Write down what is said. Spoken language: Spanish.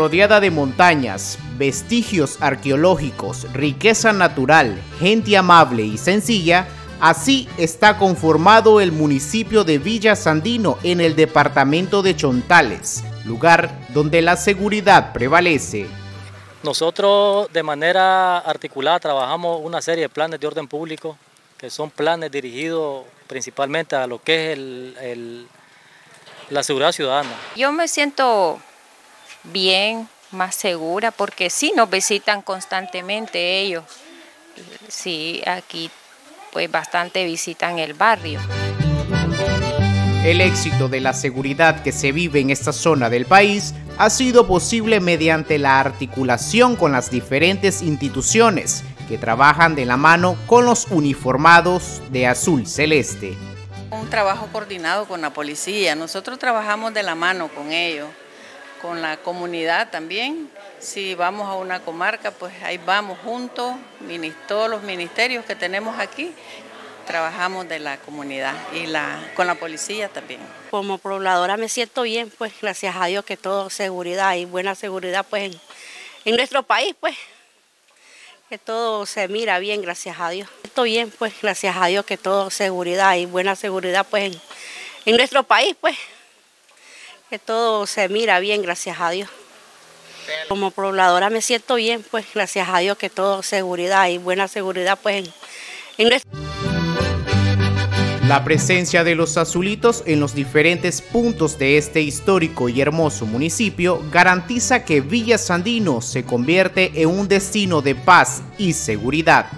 Rodeada de montañas, vestigios arqueológicos, riqueza natural, gente amable y sencilla, así está conformado el municipio de Villa Sandino en el departamento de Chontales, lugar donde la seguridad prevalece. Nosotros de manera articulada trabajamos una serie de planes de orden público, que son planes dirigidos principalmente a lo que es la seguridad ciudadana. Yo me siento bien, más segura, porque sí nos visitan constantemente ellos. Sí, aquí pues bastante visitan el barrio. El éxito de la seguridad que se vive en esta zona del país ha sido posible mediante la articulación con las diferentes instituciones que trabajan de la mano con los uniformados de azul celeste. Un trabajo coordinado con la policía, nosotros trabajamos de la mano con ellos, con la comunidad también. Si vamos a una comarca, pues ahí vamos juntos, todos los ministerios que tenemos aquí trabajamos de la comunidad y la, con la policía también. Como pobladora me siento bien, pues gracias a Dios que todo seguridad y buena seguridad pues en, nuestro país pues que todo se mira bien, gracias a Dios. Estoy bien, pues, gracias a Dios que todo seguridad y buena seguridad, pues, en, nuestro país, pues, que todo se mira bien, gracias a Dios. Como pobladora me siento bien, pues, gracias a Dios que todo seguridad y buena seguridad, pues, en, nuestro la presencia de los azulitos en los diferentes puntos de este histórico y hermoso municipio garantiza que Villa Sandino se convierte en un destino de paz y seguridad.